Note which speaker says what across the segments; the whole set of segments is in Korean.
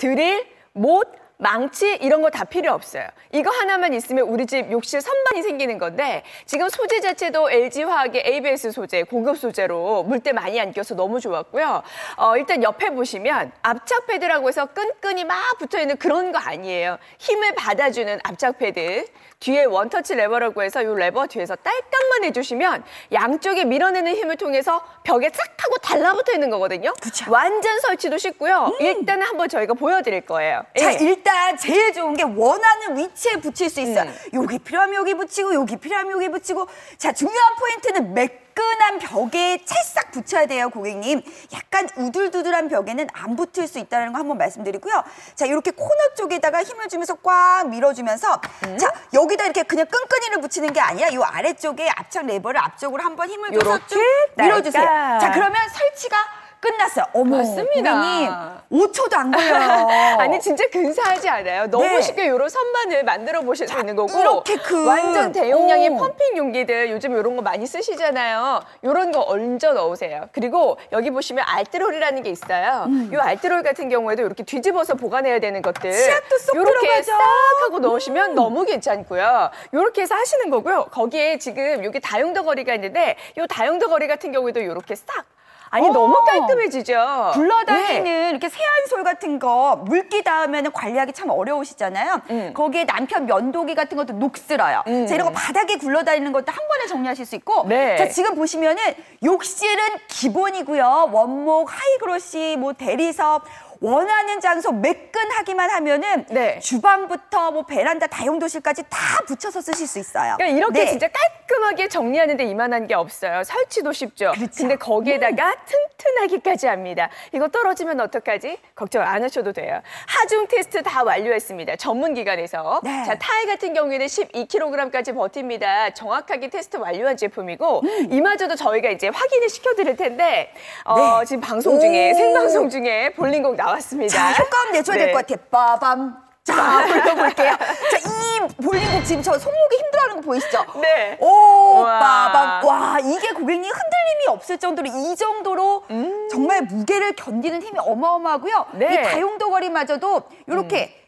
Speaker 1: 드릴, 못, 망치 이런 거 다 필요 없어요. 이거 하나만 있으면 우리 집 욕실 선반이 생기는 건데 지금 소재 자체도 LG화학의 ABS 소재, 고급 소재로 물때 많이 안 껴서 너무 좋았고요. 어, 일단 옆에 보시면 압착 패드라고 해서 끈끈이 막 붙어 있는 그런 거 아니에요. 힘을 받아주는 압착 패드. 뒤에 원터치 레버라고 해서 이 레버 뒤에서 딸깍만 해주시면 양쪽에 밀어내는 힘을 통해서 벽에 싹 하고 달라붙어 있는 거거든요.
Speaker 2: 그쵸.
Speaker 1: 완전 설치도 쉽고요. 일단은 한번 저희가 보여드릴 거예요.
Speaker 2: 자,
Speaker 1: 예.
Speaker 2: 일단 제일 좋은 게 원하는 위치에 붙일 수 있어요.
Speaker 1: 음.
Speaker 2: 여기 필요하면 여기 붙이고, 여기 필요하면 여기 붙이고. 자, 중요한 포인트는 매끈한 벽에 찰싹 붙여야 돼요, 고객님. 약간 우둘두둘한 벽에는 안 붙을 수 있다는 거 한번 말씀드리고요. 자, 이렇게 코너 쪽에다가 힘을 주면서 꽉 밀어주면서
Speaker 1: 음.
Speaker 2: 자, 여기다 이렇게 그냥 끈끈이를 붙이는 게 아니라 이 아래쪽에 압착 레버를 앞쪽으로 한번 힘을 줘서 쭉 밀어주세요. 자, 그러면 설치가 끝났어요. 어머,
Speaker 1: 맞습니다.
Speaker 2: 고객님 5초도 안 걸려요.
Speaker 1: 아니 진짜 근사하지 않아요? 너무
Speaker 2: 네.
Speaker 1: 쉽게 이런 선반을 만들어 보실 수 있는 거고
Speaker 2: 이렇게 그-
Speaker 1: 완전 대용량의
Speaker 2: 오.
Speaker 1: 펌핑 용기들 요즘 이런 거 많이 쓰시잖아요. 이런 거 얹어 넣으세요. 그리고 여기 보시면 알뜰홀이라는 게 있어요. 이 알뜰홀 같은 경우에도 이렇게 뒤집어서 보관해야 되는 것들
Speaker 2: 음. 치약도 쏙
Speaker 1: 이렇게
Speaker 2: 들어가죠. 음.
Speaker 1: 싹 하고 넣으시면 너무 괜찮고요. 이렇게 해서 하시는 거고요. 거기에 지금 여기 다용도 거리가 있는데 이 다용도 거리 같은 경우에도 이렇게 싹 아니
Speaker 2: 오.
Speaker 1: 너무 깔끔해지죠.
Speaker 2: 굴러다니는
Speaker 1: 네.
Speaker 2: 이렇게 세안솔 같은 거 물기 닿으면 관리하기 참 어려우시잖아요.
Speaker 1: 음.
Speaker 2: 거기에 남편 면도기 같은 것도 녹슬어요.
Speaker 1: 음.
Speaker 2: 자, 이런 거 바닥에 굴러다니는 것도 한 번에 정리하실 수 있고.
Speaker 1: 네.
Speaker 2: 자, 지금 보시면은 욕실은 기본이고요. 원목, 하이그로시, 뭐 대리석. 원하는 장소 매끈하기만 하면은
Speaker 1: 네.
Speaker 2: 주방부터 뭐 베란다 다용도실까지 다 붙여서 쓰실 수 있어요.
Speaker 1: 그러니까 이렇게
Speaker 2: 네.
Speaker 1: 진짜 깔끔하게 정리하는데 이만한 게 없어요. 설치도 쉽죠.
Speaker 2: 그렇죠.
Speaker 1: 근데 거기에다가 튼튼하기까지 합니다. 이거 떨어지면 어떡하지? 걱정 안 하셔도 돼요. 하중 테스트 다 완료했습니다. 전문 기관에서.
Speaker 2: 네.
Speaker 1: 자, 타일 같은 경우에는 12kg까지 버팁니다. 정확하게 테스트 완료한 제품이고
Speaker 2: 음.
Speaker 1: 이마저도 저희가 이제 확인을 시켜 드릴 텐데 어,
Speaker 2: 네.
Speaker 1: 지금 방송 중에
Speaker 2: 오.
Speaker 1: 생방송 중에 볼링곡 나 왔습니다.
Speaker 2: 자, 효과음 내줘야 될
Speaker 1: 네.
Speaker 2: 것 같아. 빠밤. 자, 불러볼게요. 자, 이 볼링공 지금 저 손목이 힘들어하는 거 보이시죠?
Speaker 1: 네.
Speaker 2: 오. 빠밤. 와, 이게 고객님 흔들림이 없을 정도로 이 정도로
Speaker 1: 음.
Speaker 2: 정말 무게를 견디는 힘이 어마어마하고요.
Speaker 1: 네. 음.
Speaker 2: 이 다용도걸이마저도 이렇게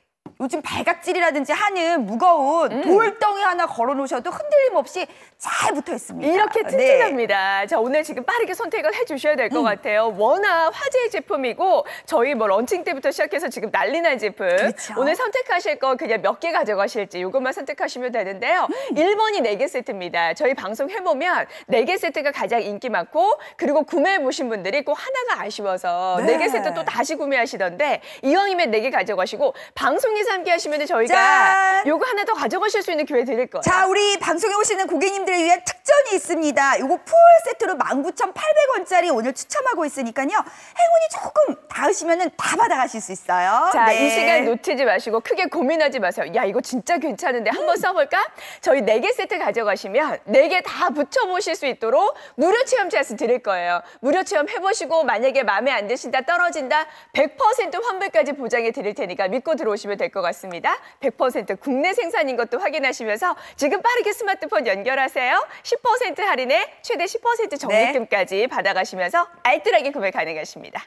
Speaker 2: 요즘 발각질이라든지 하는 무거운 돌덩이 하나 걸어 놓으셔도 흔들림 없이 잘 붙어 있습니다.
Speaker 1: 이렇게
Speaker 2: 네.
Speaker 1: 튼튼합니다. 자, 오늘 지금 빠르게 선택을 해주셔야 될것
Speaker 2: 음.
Speaker 1: 같아요. 워낙 화제의 제품이고, 저희 뭐 런칭 때부터 시작해서 지금 난리 난 제품.
Speaker 2: 그렇죠.
Speaker 1: 오늘 선택하실 거 그냥 몇 개 가져가실지 이것만 선택하시면 되는데요.
Speaker 2: 음.
Speaker 1: 일 1번이 네개 세트입니다. 저희 방송 해보면 네개 세트가 가장 인기 많고, 그리고 구매해보신 분들이 꼭 하나가 아쉬워서
Speaker 2: 네.
Speaker 1: 네개 세트 또 다시 구매하시던데, 이왕이면 네개 가져가시고, 방송에서 함께 하시면 저희가
Speaker 2: 짠!
Speaker 1: 요거 하나 더 가져가실 수 있는 기회 드릴 거예요.
Speaker 2: 자, 우리 방송에 오시는 고객님들을 위한 특전이 있습니다. 요거 풀 세트로 19,800원짜리 오늘 추첨하고 있으니까요. 행운이 조금 닿으시면은 다 받아가실 수 있어요.
Speaker 1: 자,
Speaker 2: 네.
Speaker 1: 이 시간 놓치지 마시고 크게 고민하지 마세요. 야, 이거 진짜 괜찮은데 한번 써볼까? 저희 네 개 세트 가져가시면 네 개 다 붙여보실 수 있도록 무료 체험 찬스 드릴 거예요. 무료 체험 해보시고 만약에 마음에 안 드신다, 떨어진다, 100% 환불까지 보장해 드릴 테니까 믿고 들어오시면 될것 같습니다. 100% 국내 생산인 것도 확인하시면서 지금 빠르게 스마트폰 연결하세요. 10% 할인에 최대 10% 적립금까지 받아가시면서 알뜰하게 구매 가능하십니다.